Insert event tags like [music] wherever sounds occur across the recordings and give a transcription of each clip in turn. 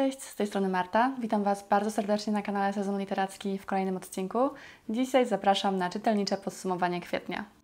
cześć, z tej strony Marta. Witam Was bardzo serdecznie na kanale Sezon Literacki w kolejnym odcinku. Dzisiaj zapraszam na czytelnicze podsumowanie kwietnia.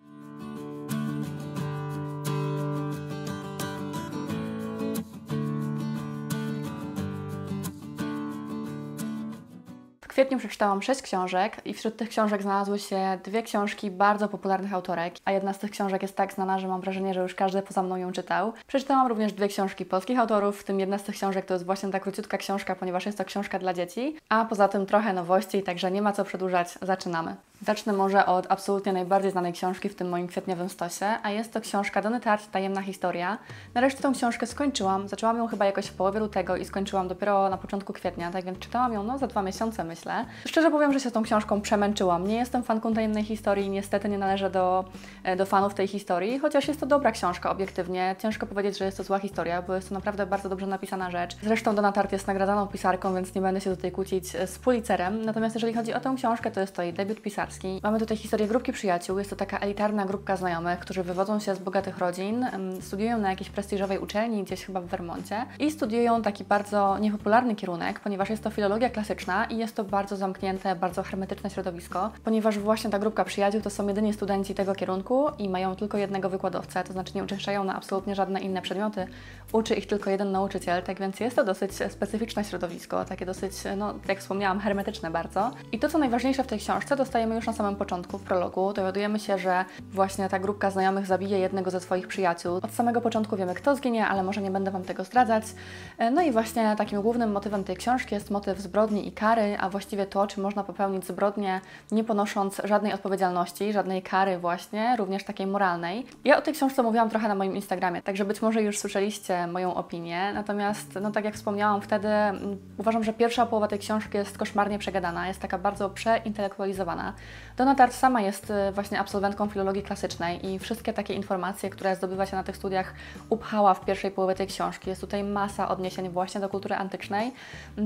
Kwietniu przeczytałam sześć książek i wśród tych książek znalazły się dwie książki bardzo popularnych autorek, a jedna z tych książek jest tak znana, że mam wrażenie, że już każdy poza mną ją czytał. Przeczytałam również dwie książki polskich autorów, w tym jedna z tych książek to jest właśnie ta króciutka książka, ponieważ jest to książka dla dzieci, a poza tym trochę nowości, także nie ma co przedłużać, zaczynamy. Zacznę może od absolutnie najbardziej znanej książki w tym moim kwietniowym stosie, a jest to książka Dony Tart, Tajemna Historia. Nareszcie tą książkę skończyłam, zaczęłam ją chyba jakoś w połowie lutego i skończyłam dopiero na początku kwietnia, tak więc czytałam ją no za dwa miesiące myślę. Szczerze powiem, że się tą książką przemęczyłam. Nie jestem fanką tajemnej historii, niestety nie należę do, e, do fanów tej historii, chociaż jest to dobra książka obiektywnie. Ciężko powiedzieć, że jest to zła historia, bo jest to naprawdę bardzo dobrze napisana rzecz. Zresztą Dona Tart jest nagradzaną pisarką, więc nie będę się tutaj kłócić e, z Pulitzerem. Natomiast jeżeli chodzi o tę książkę, to jest to jej debiut pisarski Mamy tutaj historię grupki przyjaciół. Jest to taka elitarna grupka znajomych, którzy wywodzą się z bogatych rodzin, studiują na jakiejś prestiżowej uczelni, gdzieś chyba w Wermoncie i studiują taki bardzo niepopularny kierunek, ponieważ jest to filologia klasyczna i jest to bardzo zamknięte, bardzo hermetyczne środowisko, ponieważ właśnie ta grupka przyjaciół to są jedyni studenci tego kierunku i mają tylko jednego wykładowcę, to znaczy nie uczęszczają na absolutnie żadne inne przedmioty, uczy ich tylko jeden nauczyciel, tak więc jest to dosyć specyficzne środowisko, takie dosyć, no jak wspomniałam, hermetyczne bardzo. I to, co najważniejsze w tej książce, dostajemy już na samym początku, w prologu. Dowiadujemy się, że właśnie ta grupka znajomych zabije jednego ze swoich przyjaciół. Od samego początku wiemy, kto zginie, ale może nie będę Wam tego zdradzać. E, no i właśnie takim głównym motywem tej książki jest motyw zbrodni i kary, a właściwie to, czy można popełnić zbrodnię, nie ponosząc żadnej odpowiedzialności, żadnej kary właśnie, również takiej moralnej. Ja o tej książce mówiłam trochę na moim Instagramie, także być może już słyszeliście moją opinię. Natomiast, no tak jak wspomniałam wtedy, uważam, że pierwsza połowa tej książki jest koszmarnie przegadana, jest taka bardzo przeintelektualizowana. Donna Tartt sama jest y, właśnie absolwentką filologii klasycznej i wszystkie takie informacje, które zdobywa się na tych studiach, upchała w pierwszej połowie tej książki. Jest tutaj masa odniesień właśnie do kultury antycznej.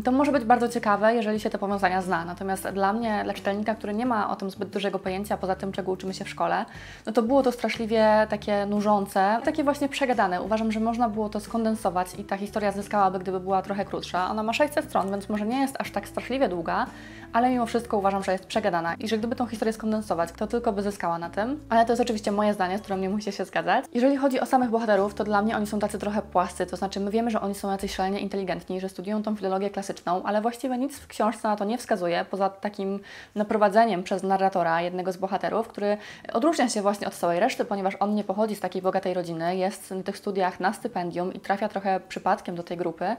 To może być bardzo ciekawe, jeżeli się te powiązania zna. Natomiast dla mnie, dla czytelnika, który nie ma o tym zbyt dużego pojęcia, poza tym, czego uczymy się w szkole, no to było to straszliwie takie nużące, takie właśnie przegadane. Uważam, że można było to skondensować i ta historia zyskałaby, gdyby była trochę krótsza. Ona ma 600 stron, więc może nie jest aż tak straszliwie długa, ale mimo wszystko uważam, że jest przegadana i że gdyby tą historię skondensować, to tylko by zyskała na tym. Ale to jest oczywiście moje zdanie, z którym nie musicie się zgadzać. Jeżeli chodzi o samych bohaterów, to dla mnie oni są tacy trochę płascy, to znaczy my wiemy, że oni są jacyś szalenie inteligentni, że studiują tą filologię klasyczną, ale właściwie nic w książce na to nie wskazuje, poza takim naprowadzeniem przez narratora jednego z bohaterów, który odróżnia się właśnie od całej reszty, ponieważ on nie pochodzi z takiej bogatej rodziny, jest na tych studiach na stypendium i trafia trochę przypadkiem do tej grupy.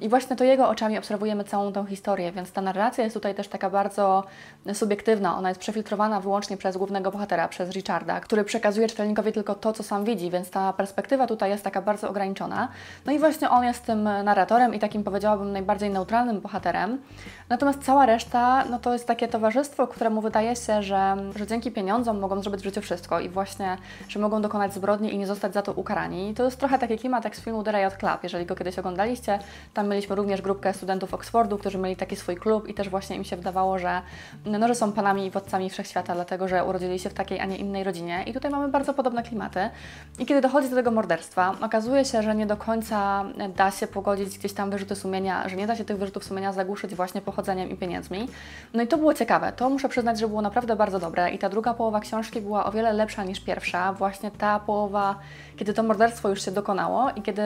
I właśnie to jego oczami obserwujemy całą tą historię, więc ta narracja jest tutaj też taka bardzo subiektywna, ona jest przefiltrowana wyłącznie przez głównego bohatera, przez Richarda, który przekazuje czytelnikowi tylko to, co sam widzi, więc ta perspektywa tutaj jest taka bardzo ograniczona. No i właśnie on jest tym narratorem i takim powiedziałabym najbardziej neutralnym bohaterem. Natomiast cała reszta, no to jest takie towarzystwo, któremu wydaje się, że, że dzięki pieniądzom mogą zrobić w życiu wszystko i właśnie, że mogą dokonać zbrodni i nie zostać za to ukarani. I to jest trochę taki klimat jak z filmu The Riot Club, jeżeli go kiedyś oglądaliście. Tam mieliśmy również grupkę studentów Oxfordu, którzy mieli taki swój klub i też właśnie im się wydawało, że, no, że są panami i władcami wszechświata, dlatego że urodzili się w takiej, a nie innej rodzinie. I tutaj mamy bardzo podobne klimaty. I kiedy dochodzi do tego morderstwa, okazuje się, że nie do końca da się pogodzić gdzieś tam wyrzuty sumienia, że nie da się tych wyrzutów sumienia zagłuszyć właśnie pochodzeniem i pieniędzmi. No i to było ciekawe. To muszę przyznać, że było naprawdę bardzo dobre. I ta druga połowa książki była o wiele lepsza niż pierwsza. Właśnie ta połowa, kiedy to morderstwo już się dokonało i kiedy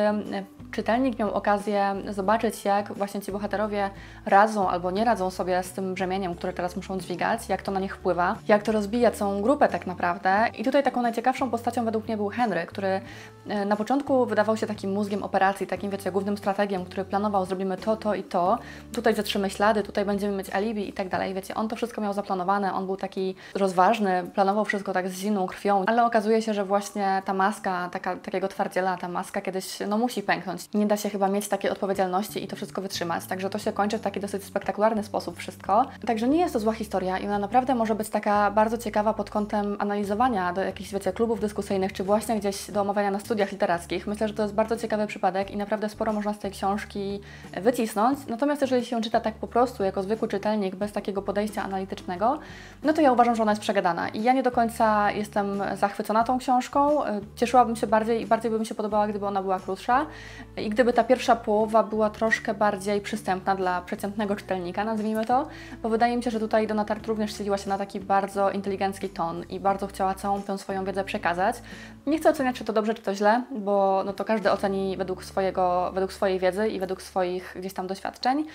czytelnik miał okazję zobaczyć, jak właśnie ci bohaterowie radzą albo nie radzą sobie z tym brzemieniem, które teraz muszą dźwigać, jak to na nich wpływa, jak to rozbija całą grupę tak naprawdę. I tutaj taką najciekawszą postacią według mnie był Henry, który e, na początku wydawał się takim mózgiem operacji, takim wiecie, głównym strategiem, który planował, zrobimy to, to i to, tutaj zatrzymy ślady, tutaj będziemy mieć alibi i tak dalej. Wiecie, on to wszystko miał zaplanowane, on był taki rozważny, planował wszystko tak z zimną krwią, ale okazuje się, że właśnie ta maska, taka, takiego twardziela, ta maska kiedyś no, musi pęknąć. Nie da się chyba mieć takiej odpowiedzialności i to wszystko wytrzymać. Także to się kończy w taki dosyć spektakularny sposób wszystko. Także nie jest to zła historia i ona naprawdę może być taka bardzo ciekawa pod kątem analizowania do jakichś, wiecie, klubów dyskusyjnych, czy właśnie gdzieś do omawiania na studiach literackich. Myślę, że to jest bardzo ciekawy przypadek i naprawdę sporo można z tej książki wycisnąć. Natomiast jeżeli się czyta tak po prostu, jako zwykły czytelnik, bez takiego podejścia analitycznego, no to ja uważam, że ona jest przegadana. I ja nie do końca jestem zachwycona tą książką. Cieszyłabym się bardziej i bardziej by mi się podobała, gdyby ona była krótsza. I gdyby ta pierwsza połowa była troszkę bardziej przystępna dla przeciętnego czytelnika, nazwijmy to, bo wydaje mi się, że tutaj Donna również siliła się na taki bardzo inteligencki ton i bardzo chciała całą tę swoją wiedzę przekazać. Nie chcę oceniać, czy to dobrze, czy to źle, bo no to każdy oceni według, swojego, według swojej wiedzy i według swoich gdzieś tam doświadczeń.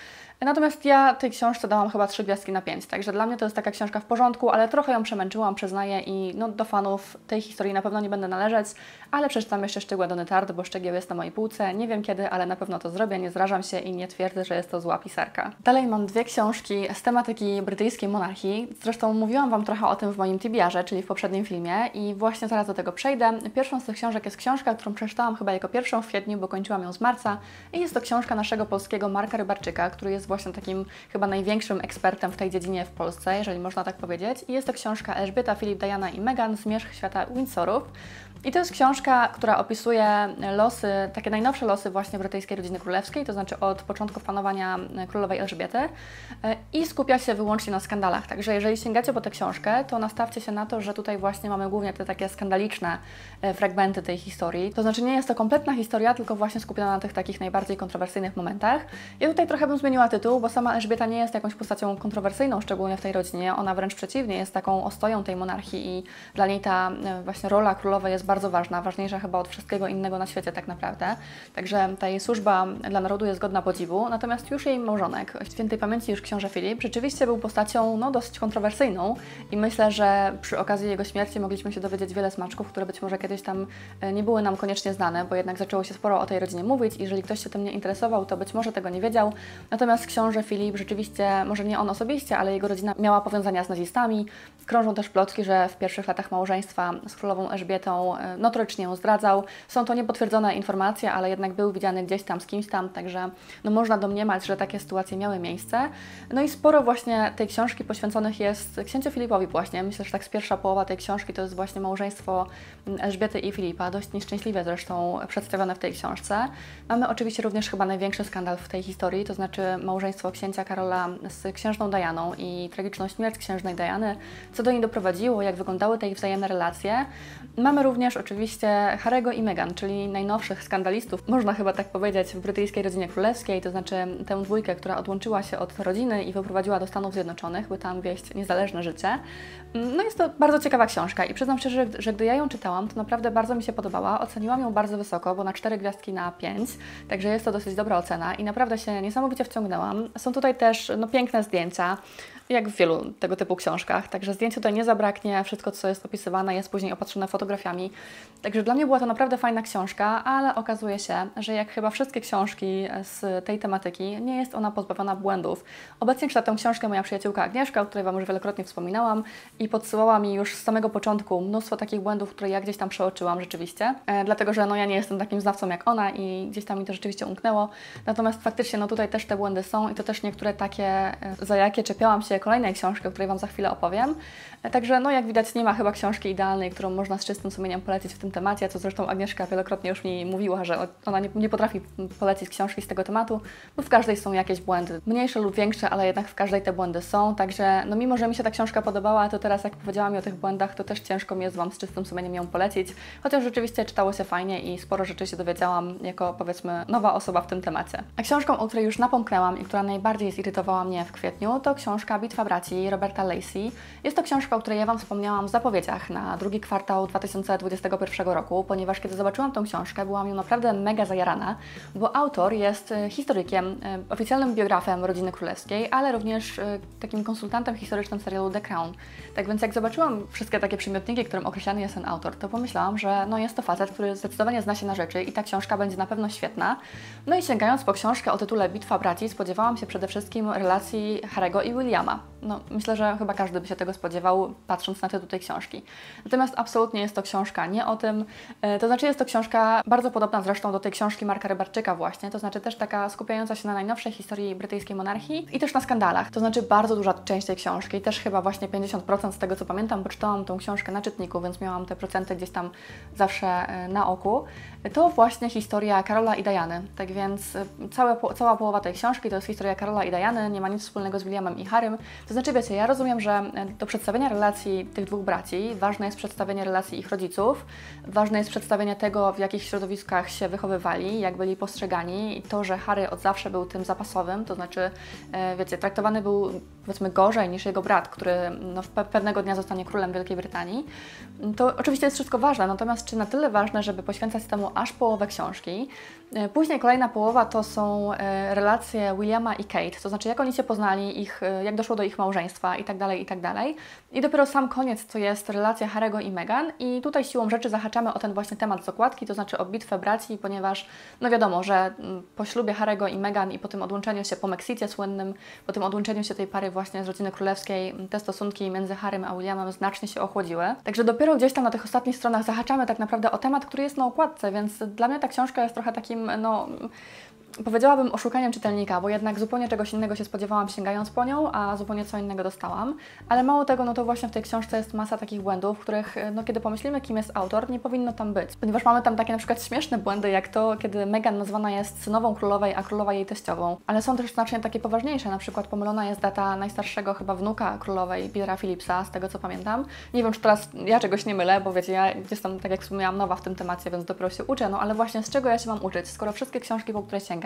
Natomiast ja tej książce dałam chyba trzy gwiazdki na pięć, także dla mnie to jest taka książka w porządku, ale trochę ją przemęczyłam, przyznaję i no, do fanów tej historii na pewno nie będę należeć, ale przeczytam jeszcze Szczegóły Dony Tart, bo Szczegieł jest na mojej półce. Nie wiem kiedy, ale na pewno to zrobię, nie zrażam się i nie twierdzę, że jest to zła pisarka. Dalej mam dwie książki z tematyki brytyjskiej monarchii. Zresztą mówiłam Wam trochę o tym w moim TBR-ze, czyli w poprzednim filmie i właśnie zaraz do tego przejdę. Pierwszą z tych książek jest książka, którą przeczytałam chyba jako pierwszą w kwietniu, bo kończyłam ją z marca i jest to książka naszego polskiego Marka Rybarczyka, który jest właśnie takim chyba największym ekspertem w tej dziedzinie w Polsce, jeżeli można tak powiedzieć. I jest to książka Elżbieta, Filip, Diana i Meghan Zmierzch świata Windsorów. I to jest książka, która opisuje losy, takie najnowsze losy właśnie brytyjskiej rodziny królewskiej, to znaczy od początków panowania królowej Elżbiety i skupia się wyłącznie na skandalach. Także jeżeli sięgacie po tę książkę, to nastawcie się na to, że tutaj właśnie mamy głównie te takie skandaliczne e, fragmenty tej historii. To znaczy nie jest to kompletna historia, tylko właśnie skupiona na tych takich najbardziej kontrowersyjnych momentach. Ja tutaj trochę bym zmieniła tytuł, bo sama Elżbieta nie jest jakąś postacią kontrowersyjną, szczególnie w tej rodzinie. Ona wręcz przeciwnie, jest taką ostoją tej monarchii i dla niej ta e, właśnie rola królowej jest bardzo ważna, ważniejsza chyba od wszystkiego innego na świecie tak naprawdę. Także ta jej służba dla narodu jest godna podziwu. Natomiast już jej małżonek, świętej pamięci już książę Filip, rzeczywiście był postacią no, dosyć kontrowersyjną i myślę, że przy okazji jego śmierci mogliśmy się dowiedzieć wiele smaczków, które być może kiedyś tam e, nie były nam koniecznie znane, bo jednak zaczęło się sporo o tej rodzinie mówić i jeżeli ktoś się tym nie interesował, to być może tego nie wiedział. Natomiast książę Filip rzeczywiście, może nie on osobiście, ale jego rodzina miała powiązania z nazistami. Krążą też plotki, że w pierwszych latach małżeństwa z królową Elżbietą notorycznie ją zdradzał. Są to niepotwierdzone informacje, ale jednak był widziany gdzieś tam z kimś tam, także no można domniemać, że takie sytuacje miały miejsce. No i sporo właśnie tej książki poświęconych jest księciu Filipowi właśnie. Myślę, że tak z pierwsza połowa tej książki to jest właśnie małżeństwo Elżbiety i Filipa, dość nieszczęśliwe zresztą przedstawione w tej książce. Mamy oczywiście również chyba największy skandal w tej historii, to znaczy małżeństwo księcia Karola z księżną Dianą i tragiczną śmierć księżnej Diany, co do niej doprowadziło, jak wyglądały te ich wzajemne relacje. Mamy również oczywiście Harego i Meghan, czyli najnowszych skandalistów, można chyba tak powiedzieć, w brytyjskiej rodzinie królewskiej, to znaczy tę dwójkę, która odłączyła się od rodziny i wyprowadziła do Stanów Zjednoczonych, by tam wieść niezależne życie. No jest to bardzo ciekawa książka i przyznam szczerze, że gdy ja ją czytałam, to naprawdę bardzo mi się podobała. Oceniłam ją bardzo wysoko, bo na 4 gwiazdki na 5, także jest to dosyć dobra ocena i naprawdę się niesamowicie wciągnęłam. Są tutaj też no, piękne zdjęcia, jak w wielu tego typu książkach. Także zdjęć tutaj nie zabraknie, wszystko co jest opisywane jest później opatrzone fotografiami. Także dla mnie była to naprawdę fajna książka, ale okazuje się, że jak chyba wszystkie książki z tej tematyki, nie jest ona pozbawiona błędów. Obecnie czyta tę książkę moja przyjaciółka Agnieszka, o której Wam już wielokrotnie wspominałam i podsyłała mi już z samego początku mnóstwo takich błędów, które ja gdzieś tam przeoczyłam rzeczywiście, e, dlatego że no ja nie jestem takim znawcą jak ona i gdzieś tam mi to rzeczywiście umknęło. Natomiast faktycznie no tutaj też te błędy są i to też niektóre takie, e, za jakie czepiałam się kolejnej książki, o której Wam za chwilę opowiem. Także no jak widać nie ma chyba książki idealnej, którą można z czystym sumieniem polecić w tym temacie, co zresztą Agnieszka wielokrotnie już mi mówiła, że ona nie, nie potrafi polecić książki z tego tematu, bo w każdej są jakieś błędy, mniejsze lub większe, ale jednak w każdej te błędy są, także no mimo, że mi się ta książka podobała, to teraz jak powiedziałam mi o tych błędach, to też ciężko mi jest Wam z czystym sumieniem ją polecić, chociaż rzeczywiście czytało się fajnie i sporo rzeczy się dowiedziałam jako powiedzmy nowa osoba w tym temacie. A książką, o której już napomknęłam i która najbardziej zirytowała mnie w kwietniu, to książka Bitwa Braci Roberta Lacey. Jest to książka, o której ja Wam wspomniałam w zapowiedziach na drugi kwartał 2021 roku, ponieważ kiedy zobaczyłam tą książkę, byłam ją naprawdę mega zajarana, bo autor jest e, historykiem, e, oficjalnym biografem rodziny królewskiej, ale również e, takim konsultantem historycznym serialu The Crown. Tak więc jak zobaczyłam wszystkie takie przymiotniki, którym określany jest ten autor, to pomyślałam, że no jest to facet, który zdecydowanie zna się na rzeczy i ta książka będzie na pewno świetna. No i sięgając po książkę o tytule Bitwa Braci, spodziewałam się przede wszystkim relacji Harego i Williama. 봐. No, myślę, że chyba każdy by się tego spodziewał, patrząc na tytuł tej książki. Natomiast absolutnie jest to książka nie o tym, e, to znaczy jest to książka bardzo podobna zresztą do tej książki Marka Rybarczyka właśnie, to znaczy też taka skupiająca się na najnowszej historii brytyjskiej monarchii i też na skandalach. To znaczy bardzo duża część tej książki, też chyba właśnie 50% z tego co pamiętam, bo czytałam tą książkę na czytniku, więc miałam te procenty gdzieś tam zawsze e, na oku. To właśnie historia Karola i Diany. Tak więc e, całe, cała połowa tej książki to jest historia Karola i Diany, nie ma nic wspólnego z Williamem i Harrym. To znaczy, wiecie, ja rozumiem, że e, do przedstawienia relacji tych dwóch braci ważne jest przedstawienie relacji ich rodziców, ważne jest przedstawienie tego, w jakich środowiskach się wychowywali, jak byli postrzegani. I to, że Harry od zawsze był tym zapasowym, to znaczy, wiecie, traktowany był powiedzmy gorzej niż jego brat, który no, pewnego dnia zostanie królem Wielkiej Brytanii, to oczywiście jest wszystko ważne, natomiast czy na tyle ważne, żeby poświęcać temu aż połowę książki? E, później kolejna połowa to są e, relacje Williama i Kate, to znaczy jak oni się poznali, ich, e, jak doszło do ich małżeństwa i tak dalej, i tak dalej. I dopiero sam koniec to jest relacja Harego i Meghan i tutaj siłą rzeczy zahaczamy o ten właśnie temat z okładki, to znaczy o bitwę braci, ponieważ no wiadomo, że mm, po ślubie Harego i Meghan i po tym odłączeniu się, po Mexicie słynnym, po tym odłączeniu się tej pary właśnie z rodziny królewskiej, te stosunki między Harrym a Williamem znacznie się ochłodziły. Także dopiero gdzieś tam na tych ostatnich stronach zahaczamy tak naprawdę o temat, który jest na okładce, więc dla mnie ta książka jest trochę takim, no powiedziałabym oszukaniem czytelnika, bo jednak zupełnie czegoś innego się spodziewałam sięgając po nią, a zupełnie co innego dostałam. Ale mało tego, no to właśnie w tej książce jest masa takich błędów, których, no kiedy pomyślimy, kim jest autor, nie powinno tam być. Ponieważ mamy tam takie na przykład śmieszne błędy, jak to, kiedy Meghan nazwana jest synową królowej, a królowa jej teściową. Ale są też znacznie takie poważniejsze, na przykład pomylona jest data najstarszego chyba wnuka królowej, Petera Philipsa, z tego co pamiętam. Nie wiem, czy teraz ja czegoś nie mylę, bo wiecie, ja jestem, tak jak wspomniałam, nowa w tym temacie, więc dopiero się uczę, no ale właśnie z czego ja się mam uczyć, skoro wszystkie książki, po które sięgam,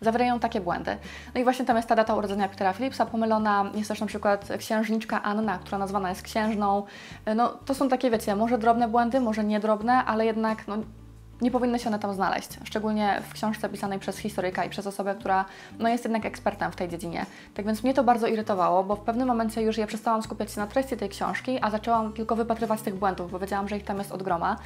zawierają takie błędy. No i właśnie tam jest ta data urodzenia Petera Philipsa pomylona, jest też na przykład księżniczka Anna, która nazwana jest księżną. No to są takie, wiecie, może drobne błędy, może niedrobne, ale jednak no, nie powinny się one tam znaleźć, szczególnie w książce pisanej przez historyka i przez osobę, która no, jest jednak ekspertem w tej dziedzinie. Tak więc mnie to bardzo irytowało, bo w pewnym momencie już ja przestałam skupiać się na treści tej książki, a zaczęłam tylko wypatrywać tych błędów, bo wiedziałam, że ich tam jest od groma.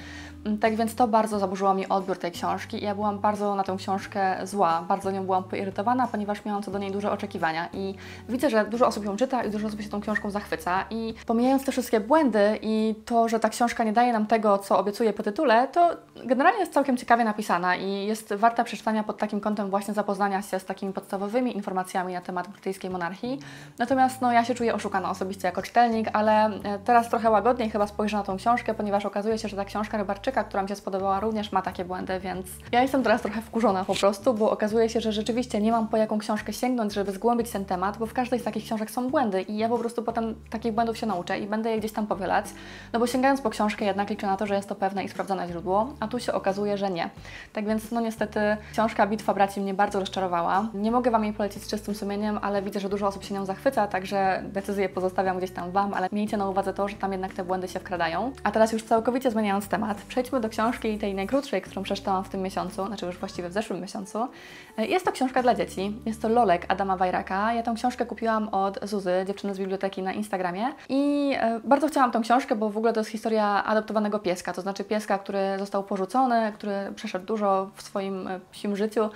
Mm, tak więc to bardzo zaburzyło mi odbiór tej książki i ja byłam bardzo na tę książkę zła, bardzo nią byłam poirytowana, ponieważ miałam co do niej duże oczekiwania i widzę, że dużo osób ją czyta i dużo osób się tą książką zachwyca i pomijając te wszystkie błędy i to, że ta książka nie daje nam tego, co obiecuje po tytule, to generalnie jest całkiem ciekawie napisana i jest warta przeczytania pod takim kątem właśnie zapoznania się z takimi podstawowymi informacjami na temat brytyjskiej monarchii. Natomiast no, ja się czuję oszukana osobiście jako czytelnik, ale e, teraz trochę łagodniej chyba spojrzę na tą książkę, ponieważ okazuje się, że ta książka Rybarczyka, która mi się spodobała, również ma takie błędy, więc ja jestem teraz trochę wkurzona po prostu, bo okazuje się, że rzeczywiście nie mam po jaką książkę sięgnąć, żeby zgłębić ten temat, bo w każdej z takich książek są błędy i ja po prostu potem takich błędów się nauczę i będę je gdzieś tam powielać, no bo sięgając po książkę jednak liczę na to, że jest to pewne i sprawdzone źródło, a tu się okazuje, że nie. Tak więc, no niestety, książka Bitwa Braci mnie bardzo rozczarowała. Nie mogę Wam jej polecić z czystym sumieniem, ale widzę, że dużo osób się nią zachwyca, także decyzję pozostawiam gdzieś tam Wam, ale miejcie na uwadze to, że tam jednak te błędy się wkradają. A teraz już całkowicie zmieniając temat, przejdźmy do książki tej najkrótszej, którą przeczytałam w tym miesiącu, znaczy już właściwie w zeszłym miesiącu. Jest to książka dla dzieci. Jest to Lolek Adama Wajraka. Ja tę książkę kupiłam od Zuzy, dziewczyny z biblioteki na Instagramie i e, bardzo chciałam tę książkę, bo w ogóle to jest historia adoptowanego pieska, to znaczy pieska, który został porzucony, który przeszedł dużo w swoim psim życiu. e,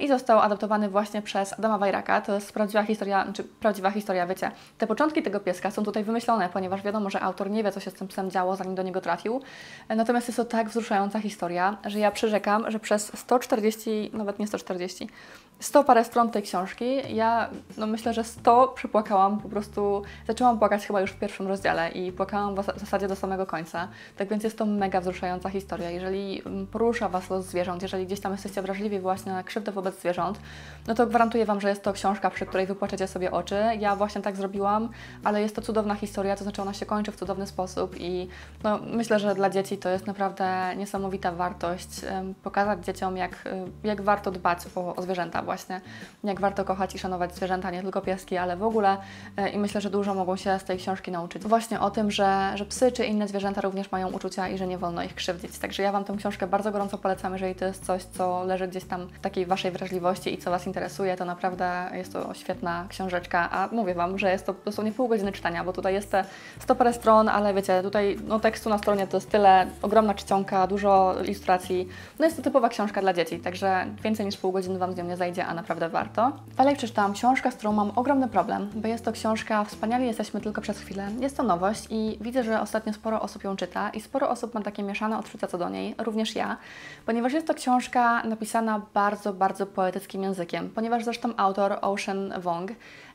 i został adoptowany właśnie przez Adama Wajraka. To jest prawdziwa historia, czy prawdziwa historia, wiecie. Te początki tego pieska są tutaj wymyślone, ponieważ wiadomo, że autor nie wie, co się z tym psem działo, zanim do niego trafił. Natomiast jest to tak wzruszająca historia, że ja przyrzekam, że przez 140, nawet nie 140, 100 parę stron tej książki, ja no myślę, że 100 przypłakałam, po prostu zaczęłam płakać chyba już w pierwszym rozdziale i płakałam w zasadzie do samego końca. Tak więc jest to mega wzruszająca historia. Jeżeli mm, porusza Was los zwierząt, jeżeli gdzieś tam jesteście wrażliwi właśnie na krzywdę wobec zwierząt, no to gwarantuję Wam, że jest to książka, przy której wypłaczecie sobie oczy. Ja właśnie tak zrobiłam, ale jest to cudowna historia, to znaczy ona się kończy w cudowny sposób i no, myślę, że dla dzieci to jest naprawdę niesamowita wartość pokazać dzieciom, jak, y, jak warto dbać o, o zwierzęta właśnie, jak warto kochać i szanować zwierzęta, nie tylko pieski, ale w ogóle e, i myślę, że dużo mogą się z tej książki nauczyć. Właśnie o tym, że, że psy czy inne zwierzęta również mają uczucia i że nie wolno ich krzywdzić. Także ja Wam tę książkę bardzo gorąco polecam, jeżeli to jest coś, co leży gdzieś tam w takiej Waszej Waszej wrażliwości i co Was interesuje, to naprawdę jest to świetna książeczka, a mówię Wam, że jest to dosłownie pół godziny czytania, bo tutaj jest te 100 parę stron, ale wiecie, tutaj no, tekstu na stronie to jest tyle, ogromna czcionka, dużo ilustracji, no jest to typowa książka dla dzieci, także więcej niż pół godziny Wam z nią nie zajdzie, a naprawdę warto. Dalej przeczytałam książkę, z którą mam ogromny problem, bo jest to książka Wspaniali jesteśmy tylko przez chwilę. Jest to nowość i widzę, że ostatnio sporo osób ją czyta i sporo osób ma takie mieszane odczucia co do niej, również ja, ponieważ jest to książka napisana bardzo, bardzo poetyckim językiem, ponieważ zresztą autor Ocean Wong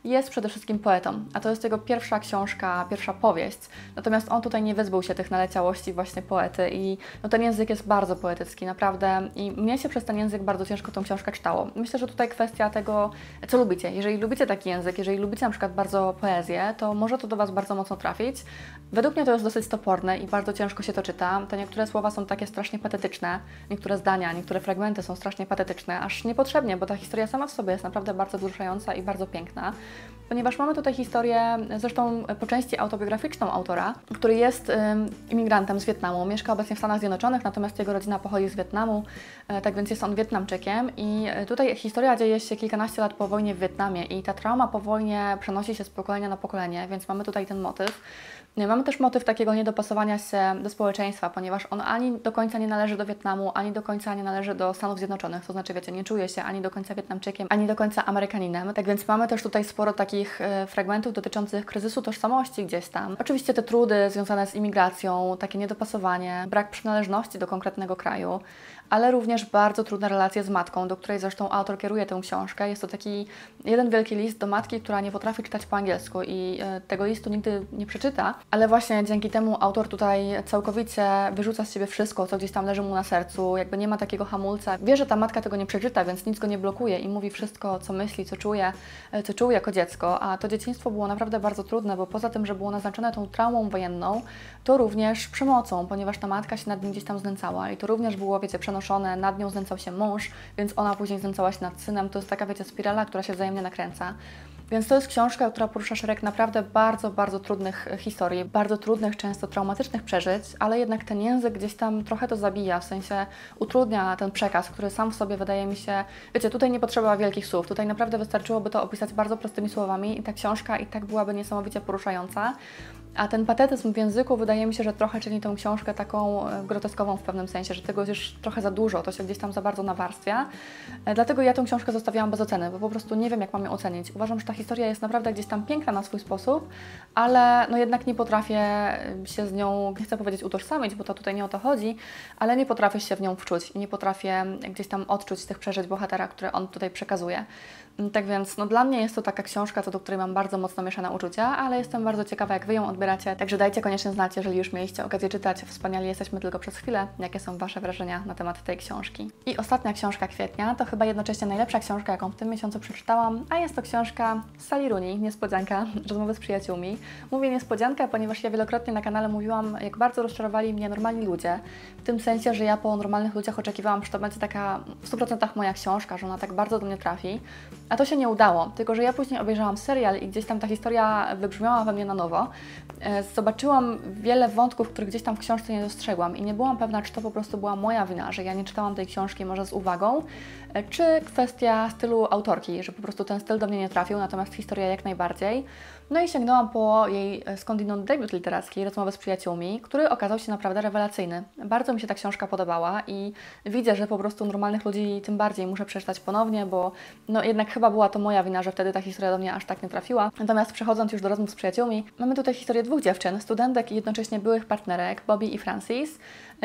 jest przede wszystkim poetą, a to jest jego pierwsza książka, pierwsza powieść. Natomiast on tutaj nie wyzbył się tych naleciałości właśnie poety i no, ten język jest bardzo poetycki, naprawdę. I mnie się przez ten język bardzo ciężko tą książkę czytało. Myślę, że tutaj kwestia tego, co lubicie. Jeżeli lubicie taki język, jeżeli lubicie na przykład bardzo poezję, to może to do Was bardzo mocno trafić. Według mnie to jest dosyć toporne i bardzo ciężko się to czyta. Te niektóre słowa są takie strasznie patetyczne, niektóre zdania, niektóre fragmenty są strasznie patetyczne, aż niepotrzebnie, bo ta historia sama w sobie jest naprawdę bardzo wzruszająca i bardzo piękna ponieważ mamy tutaj historię, zresztą po części autobiograficzną autora, który jest imigrantem z Wietnamu, mieszka obecnie w Stanach Zjednoczonych, natomiast jego rodzina pochodzi z Wietnamu, e, tak więc jest on Wietnamczykiem i e, tutaj historia dzieje się kilkanaście lat po wojnie w Wietnamie i ta trauma po wojnie przenosi się z pokolenia na pokolenie, więc mamy tutaj ten motyw. Mamy też motyw takiego niedopasowania się do społeczeństwa, ponieważ on ani do końca nie należy do Wietnamu, ani do końca nie należy do Stanów Zjednoczonych, to znaczy, wiecie, nie czuje się ani do końca Wietnamczykiem, ani do końca Amerykaninem. Tak więc mamy też tutaj sporo takich e, fragmentów dotyczących kryzysu tożsamości gdzieś tam. Oczywiście te trudy związane z imigracją, takie niedopasowanie, brak przynależności do konkretnego kraju ale również bardzo trudne relacje z matką, do której zresztą autor kieruje tę książkę. Jest to taki jeden wielki list do matki, która nie potrafi czytać po angielsku i e, tego listu nigdy nie przeczyta, ale właśnie dzięki temu autor tutaj całkowicie wyrzuca z siebie wszystko, co gdzieś tam leży mu na sercu, jakby nie ma takiego hamulca. Wie, że ta matka tego nie przeczyta, więc nic go nie blokuje i mówi wszystko, co myśli, co czuje, e, co czuł jako dziecko, a to dzieciństwo było naprawdę bardzo trudne, bo poza tym, że było naznaczone tą traumą wojenną, to również przemocą, ponieważ ta matka się nad nim gdzieś tam znęcała i to również było, wiecie, przenoszone, nad nią znęcał się mąż, więc ona później znęcała się nad synem. To jest taka, wiecie, spirala, która się wzajemnie nakręca. Więc to jest książka, która porusza szereg naprawdę bardzo, bardzo trudnych e, historii, bardzo trudnych, często traumatycznych przeżyć, ale jednak ten język gdzieś tam trochę to zabija, w sensie utrudnia ten przekaz, który sam w sobie wydaje mi się, wiecie, tutaj nie potrzeba wielkich słów, tutaj naprawdę wystarczyłoby to opisać bardzo prostymi słowami i ta książka i tak byłaby niesamowicie poruszająca. A ten patetyzm w języku wydaje mi się, że trochę czyni tą książkę taką e, groteskową w pewnym sensie, że tego jest już trochę za dużo, to się gdzieś tam za bardzo nawarstwia. E, dlatego ja tą książkę zostawiałam bez oceny, bo po prostu nie wiem, jak mam ją ocenić. Uważam, że ta historia jest naprawdę gdzieś tam piękna na swój sposób, ale no jednak nie potrafię się z nią, nie chcę powiedzieć utożsamić, bo to tutaj nie o to chodzi, ale nie potrafię się w nią wczuć i nie potrafię gdzieś tam odczuć tych przeżyć bohatera, które on tutaj przekazuje. Tak więc no, dla mnie jest to taka książka, co do której mam bardzo mocno mieszane uczucia, ale jestem bardzo ciekawa, jak Wy ją odbieracie. Także dajcie koniecznie znać, jeżeli już mieliście okazję czytać. Wspaniali jesteśmy tylko przez chwilę. Jakie są Wasze wrażenia na temat tej książki? I ostatnia książka kwietnia to chyba jednocześnie najlepsza książka, jaką w tym miesiącu przeczytałam, a jest to książka Sally Rooney, Niespodzianka, [laughs] rozmowy z przyjaciółmi. Mówię niespodzianka, ponieważ ja wielokrotnie na kanale mówiłam, jak bardzo rozczarowali mnie normalni ludzie. W tym sensie, że ja po normalnych ludziach oczekiwałam, że to będzie taka w 100% moja książka, że ona tak bardzo do mnie trafi. A to się nie udało, tylko że ja później obejrzałam serial i gdzieś tam ta historia wybrzmiała we mnie na nowo. E, zobaczyłam wiele wątków, których gdzieś tam w książce nie dostrzegłam i nie byłam pewna, czy to po prostu była moja wina, że ja nie czytałam tej książki może z uwagą, e, czy kwestia stylu autorki, że po prostu ten styl do mnie nie trafił, natomiast historia jak najbardziej. No i sięgnęłam po jej e, skądinąd debiut literacki, Rozmowy z przyjaciółmi, który okazał się naprawdę rewelacyjny. Bardzo mi się ta książka podobała i widzę, że po prostu normalnych ludzi tym bardziej muszę przeczytać ponownie, bo no jednak chyba była to moja wina, że wtedy ta historia do mnie aż tak nie trafiła. Natomiast przechodząc już do rozmów z przyjaciółmi, mamy tutaj historię dwóch dziewczyn, studentek i jednocześnie byłych partnerek, Bobby i Francis,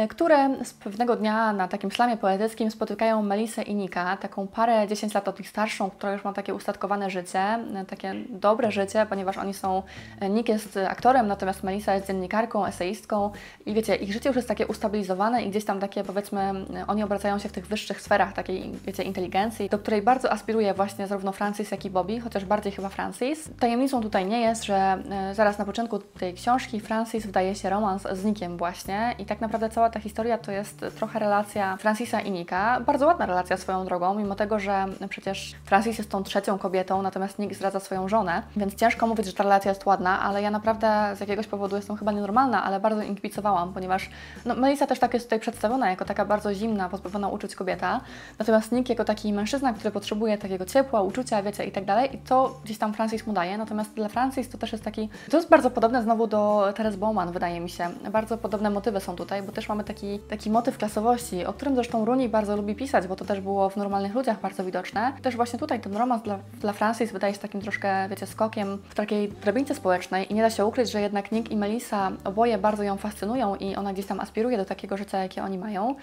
które z pewnego dnia na takim slamie poetyckim spotykają Melisę i Nika, taką parę 10 lat od nich starszą, która już ma takie ustatkowane życie, e, takie dobre życie, ponieważ oni są, e, Nick jest aktorem, natomiast Melisa jest dziennikarką, eseistką i wiecie, ich życie już jest takie ustabilizowane i gdzieś tam takie powiedzmy, oni obracają się w tych wyższych sferach takiej, wiecie, inteligencji, do której bardzo aspiruje właśnie zarówno Francis, jak i Bobby, chociaż bardziej chyba Francis. Tajemnicą tutaj nie jest, że zaraz na początku tej książki Francis wdaje się romans z Nickiem właśnie i tak naprawdę cała ta historia to jest trochę relacja Francisa i Nika. Bardzo ładna relacja swoją drogą, mimo tego, że przecież Francis jest tą trzecią kobietą, natomiast Nick zdradza swoją żonę, więc ciężko mówić, że ta relacja jest ładna, ale ja naprawdę z jakiegoś powodu jestem chyba nienormalna, ale bardzo im kibicowałam, ponieważ no, Melissa też tak jest tutaj przedstawiona jako taka bardzo zimna, pozbawiona uczuć kobieta, natomiast Nick jako taki mężczyzna, który potrzebuje takiego ciepła, uczucia, wiecie, i tak dalej, i to gdzieś tam Francis mu daje, natomiast dla Francis to też jest taki, to jest bardzo podobne znowu do Teres Bowman, wydaje mi się. Bardzo podobne motywy są tutaj, bo też mamy taki, taki motyw klasowości, o którym zresztą Rooney bardzo lubi pisać, bo to też było w normalnych ludziach bardzo widoczne. Też właśnie tutaj ten romans dla, dla Francis wydaje się takim troszkę, wiecie, skokiem w takiej drabince społecznej i nie da się ukryć, że jednak Nick i Melissa oboje bardzo ją fascynują i ona gdzieś tam aspiruje do takiego życia, jakie oni mają.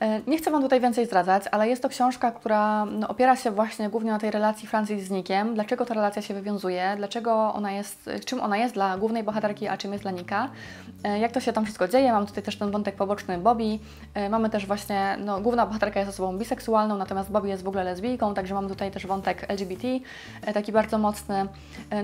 E, nie chcę Wam tutaj więcej zdradzać, ale jest to książka, która no, opiera się właśnie głównie na tej relacji Francis z Nickiem. Dlaczego ta relacja się wywiązuje, dlaczego ona jest, czym ona jest dla głównej bohaterki, a czym jest dla Nika. E, jak to się tam wszystko dzieje. Mam tutaj też ten wątek poboczny Bobby. E, mamy też właśnie, no, główna bohaterka jest osobą biseksualną, natomiast Bobby jest w ogóle lesbijką, także mamy tutaj też wątek LGBT, taki bardzo mocny.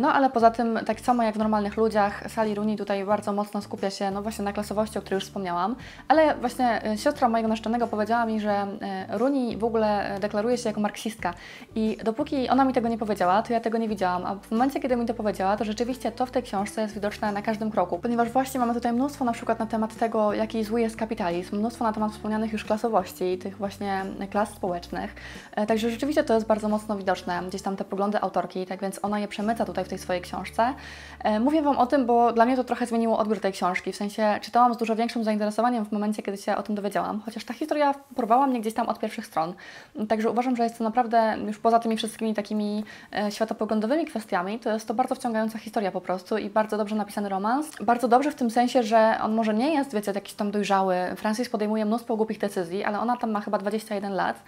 No ale poza tym, tak samo jak w normalnych ludziach, Sally Rooney tutaj bardzo mocno skupia się, no właśnie na klasowości, o której już wspomniałam, ale właśnie siostra mojego naszczenego powiedziała mi, że e, Runi w ogóle deklaruje się jako marksistka i dopóki ona mi tego nie powiedziała, to ja tego nie widziałam, a w momencie, kiedy mi to powiedziała, to rzeczywiście to w tej książce jest widoczne na każdym kroku, ponieważ właśnie mamy tutaj mnóstwo na przykład na temat tego, jaki zły jest kapitalizm, mnóstwo na temat wspomnianych już klasowości, tych właśnie klas społecznych, e, także rzeczywiście to jest bardzo mocno widoczne, gdzieś tam te poglądy autorki, tak więc ona je przemyca tutaj w tej swojej książce. E, mówię Wam o tym, bo dla mnie to trochę zmieniło odbiór tej książki, w sensie czytałam z dużo większym zainteresowaniem w momencie, kiedy się o tym dowiedziałam, chociaż ta historia historia porwała mnie gdzieś tam od pierwszych stron. Także uważam, że jest to naprawdę, już poza tymi wszystkimi takimi e, światopoglądowymi kwestiami, to jest to bardzo wciągająca historia po prostu i bardzo dobrze napisany romans. Bardzo dobrze w tym sensie, że on może nie jest, wiecie, jakiś tam dojrzały. Francis podejmuje mnóstwo głupich decyzji, ale ona tam ma chyba 21 lat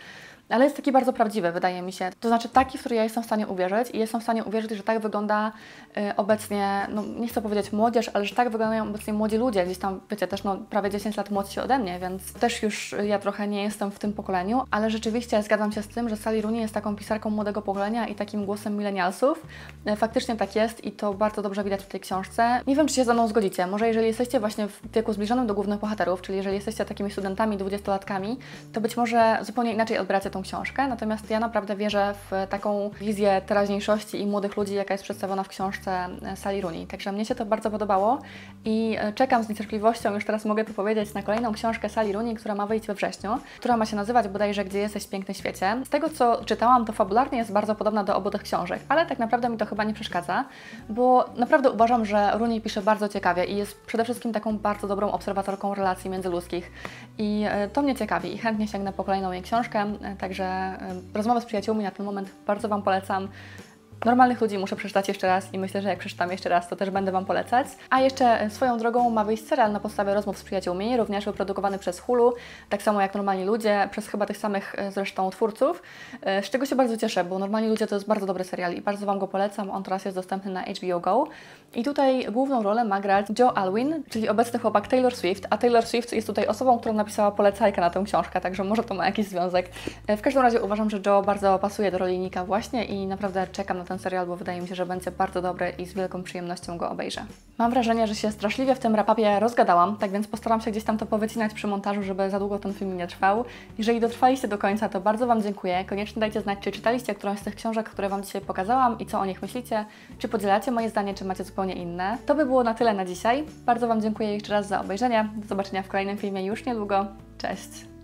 ale jest taki bardzo prawdziwy, wydaje mi się. To znaczy taki, w który ja jestem w stanie uwierzyć i jestem w stanie uwierzyć, że tak wygląda y, obecnie, no nie chcę powiedzieć młodzież, ale że tak wyglądają obecnie młodzi ludzie, gdzieś tam, wiecie, też no, prawie 10 lat młodsi ode mnie, więc też już ja trochę nie jestem w tym pokoleniu, ale rzeczywiście zgadzam się z tym, że Sally Rooney jest taką pisarką młodego pokolenia i takim głosem milenialsów. Y, faktycznie tak jest i to bardzo dobrze widać w tej książce. Nie wiem, czy się ze mną zgodzicie. Może jeżeli jesteście właśnie w wieku zbliżonym do głównych bohaterów, czyli jeżeli jesteście takimi studentami, dwudziestolatkami, to być może zupełnie inaczej odbieracie tą książkę, natomiast ja naprawdę wierzę w taką wizję teraźniejszości i młodych ludzi, jaka jest przedstawiona w książce e, Sally Rooney. Także mnie się to bardzo podobało i e, czekam z niecierpliwością, już teraz mogę to powiedzieć, na kolejną książkę Sally Rooney, która ma wyjść we wrześniu, która ma się nazywać bodajże Gdzie jesteś w pięknym świecie. Z tego, co czytałam, to fabularnie jest bardzo podobna do obu tych książek, ale tak naprawdę mi to chyba nie przeszkadza, bo naprawdę uważam, że Rooney pisze bardzo ciekawie i jest przede wszystkim taką bardzo dobrą obserwatorką relacji międzyludzkich i e, to mnie ciekawi i chętnie sięgnę po kolejną jej książkę, także rozmowę z przyjaciółmi na ten moment bardzo Wam polecam. Normalnych ludzi muszę przeczytać jeszcze raz i myślę, że jak przeczytam jeszcze raz, to też będę Wam polecać. A jeszcze e, swoją drogą ma wyjść serial na podstawie rozmów z przyjaciółmi, również wyprodukowany przez Hulu, tak samo jak Normalni Ludzie, przez chyba tych samych e, zresztą twórców, e, z czego się bardzo cieszę, bo Normalni Ludzie to jest bardzo dobry serial i bardzo Wam go polecam. On teraz jest dostępny na HBO Go. I tutaj główną rolę ma grać Joe Alwyn, czyli obecny chłopak Taylor Swift, a Taylor Swift jest tutaj osobą, która napisała polecajkę na tę książkę, także może to ma jakiś związek. W każdym razie uważam, że Joe bardzo pasuje do roli Nika właśnie i naprawdę czekam na ten serial, bo wydaje mi się, że będzie bardzo dobry i z wielką przyjemnością go obejrzę. Mam wrażenie, że się straszliwie w tym rapapie rozgadałam, tak więc postaram się gdzieś tam to powycinać przy montażu, żeby za długo ten film nie trwał. Jeżeli dotrwaliście do końca, to bardzo Wam dziękuję. Koniecznie dajcie znać, czy czytaliście którąś z tych książek, które Wam dzisiaj pokazałam i co o nich myślicie, czy podzielacie moje zdanie, czy macie zupełnie inne. To by było na tyle na dzisiaj. Bardzo Wam dziękuję jeszcze raz za obejrzenie. Do zobaczenia w kolejnym filmie już niedługo. Cześć!